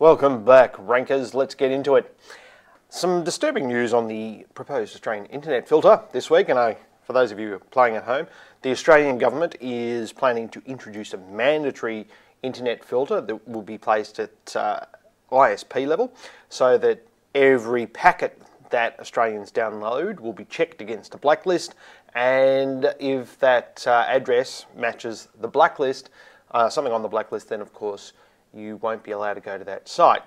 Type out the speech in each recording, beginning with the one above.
Welcome back, rankers. Let's get into it. Some disturbing news on the proposed Australian internet filter this week, and I, for those of you playing at home, the Australian government is planning to introduce a mandatory internet filter that will be placed at uh, ISP level, so that every packet that Australians download will be checked against a blacklist, and if that uh, address matches the blacklist, uh, something on the blacklist, then of course you won't be allowed to go to that site.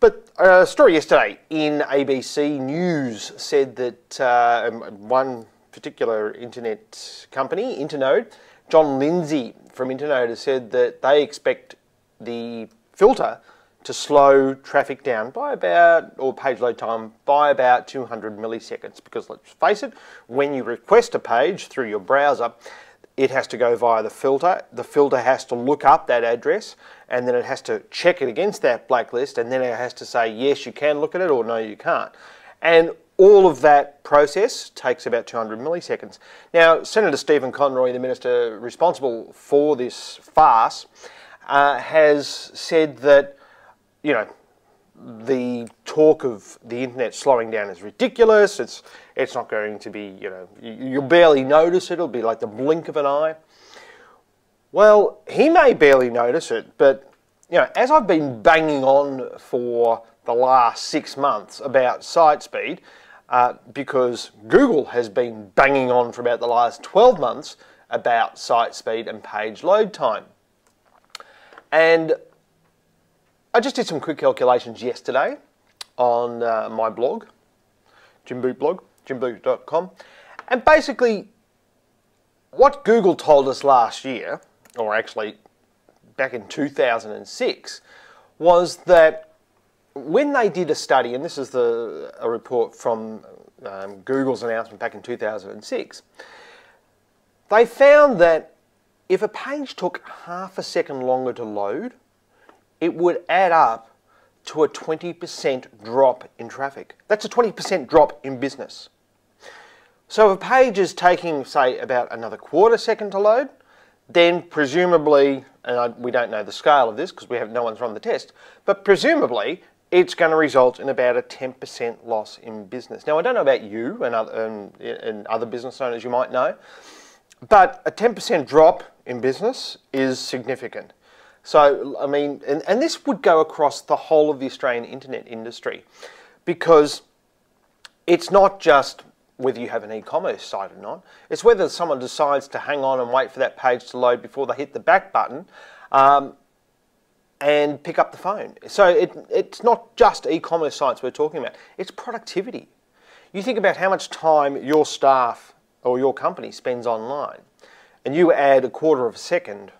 But a story yesterday in ABC News said that uh, one particular internet company, Internode, John Lindsay from Internode has said that they expect the filter to slow traffic down by about, or page load time, by about 200 milliseconds. Because let's face it, when you request a page through your browser, it has to go via the filter. The filter has to look up that address and then it has to check it against that blacklist and then it has to say, yes, you can look at it or no, you can't. And all of that process takes about 200 milliseconds. Now, Senator Stephen Conroy, the minister responsible for this farce, uh, has said that, you know, the talk of the internet slowing down is ridiculous. It's it's not going to be you know you, will barely notice it. It'll be like the blink of an eye. Well, he may barely notice it, but you know as I've been banging on for the last six months about site speed, uh, because Google has been banging on for about the last 12 months about site speed and page load time. And I just did some quick calculations yesterday on uh, my blog, Jim Boot blog, jimboot.com, and basically what Google told us last year, or actually back in 2006, was that when they did a study, and this is the, a report from um, Google's announcement back in 2006, they found that if a page took half a second longer to load, it would add up to a 20% drop in traffic. That's a 20% drop in business. So if a page is taking, say, about another quarter second to load, then presumably, and I, we don't know the scale of this because we have no one's run the test, but presumably it's going to result in about a 10% loss in business. Now I don't know about you and other, and, and other business owners you might know, but a 10% drop in business is significant. So, I mean, and, and this would go across the whole of the Australian internet industry because it's not just whether you have an e-commerce site or not. It's whether someone decides to hang on and wait for that page to load before they hit the back button um, and pick up the phone. So it, it's not just e-commerce sites we're talking about. It's productivity. You think about how much time your staff or your company spends online and you add a quarter of a second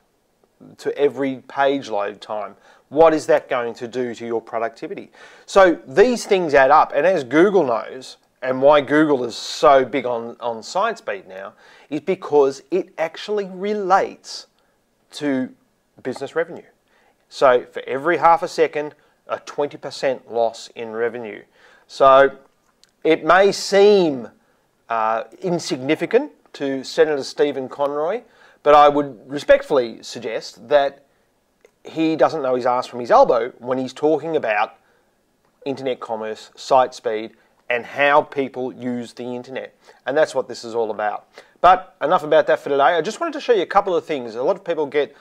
to every page load time. What is that going to do to your productivity? So these things add up, and as Google knows, and why Google is so big on, on site speed now, is because it actually relates to business revenue. So for every half a second, a 20% loss in revenue. So it may seem uh, insignificant to Senator Stephen Conroy, but I would respectfully suggest that he doesn't know his ass from his elbow when he's talking about internet commerce, site speed, and how people use the internet. And that's what this is all about. But enough about that for today. I just wanted to show you a couple of things. A lot of people get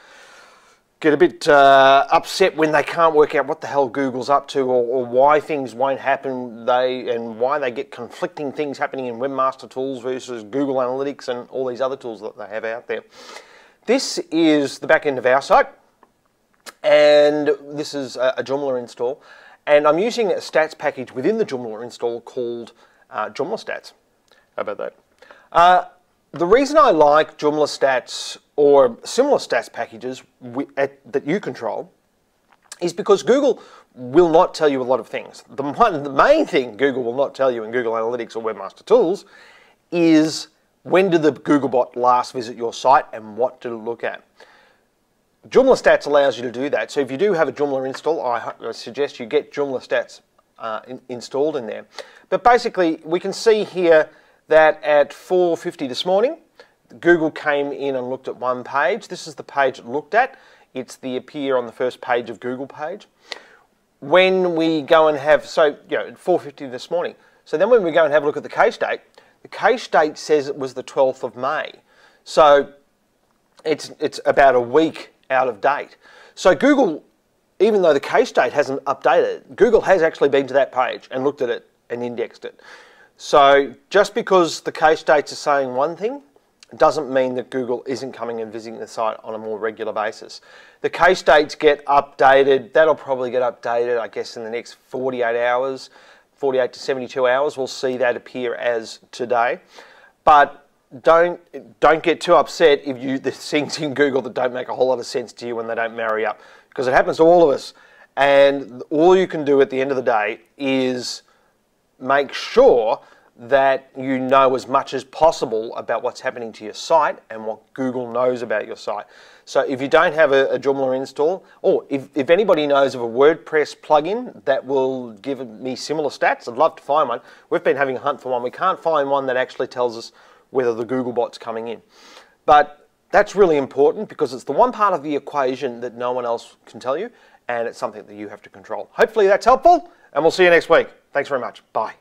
get a bit uh, upset when they can't work out what the hell Google's up to or, or, why things won't happen they and why they get conflicting things happening in Webmaster Tools versus Google Analytics and all these other tools that they have out there. This is the back end of our site and this is a, a Joomla install and I'm using a stats package within the Joomla install called uh, Joomla Stats. How about that? Uh, the reason I like Joomla Stats or similar stats packages at, that you control is because Google will not tell you a lot of things. The, one, the main thing Google will not tell you in Google Analytics or Webmaster Tools is when did the Googlebot last visit your site and what did it look at. Joomla Stats allows you to do that. So if you do have a Joomla install, I, suggest you get Joomla Stats uh, in, installed in there. But basically, we can see here that at 4.50 this morning, Google came in and looked at one page. This is the page it looked at It's the appear on the first page of Google page. When we go and have, so, you know, 4.50 this morning. So then when we go and have a look at the cache date, the cache date says it was the 12th of May. So it's, it's about a week out of date. So Google, even though the cache date hasn't updated, Google has actually been to that page and looked at it and indexed it. So just because the cache dates are saying one thing, doesn't mean that Google isn't coming and visiting the site on a more regular basis. The cache dates get updated. That'll probably get updated, I guess, in the next 48 hours, 48 to 72 hours. We'll see that appear as today. But don't don't get too upset if you there's things in Google that don't make a whole lot of sense to you when they don't marry up, because it happens to all of us. And all you can do at the end of the day is make sure that you know as much as possible about what's happening to your site and what Google knows about your site. So if you don't have a, a Joomla install, or if, if anybody knows of a WordPress plugin that will give me similar stats, I'd love to find one. We've been having a hunt for one. We can't find one that actually tells us whether the Googlebot's coming in. But that's really important because it's the one part of the equation that no one else can tell you, and it's something that you have to control. Hopefully that's helpful, and we'll see you next week. Thanks very much. Bye.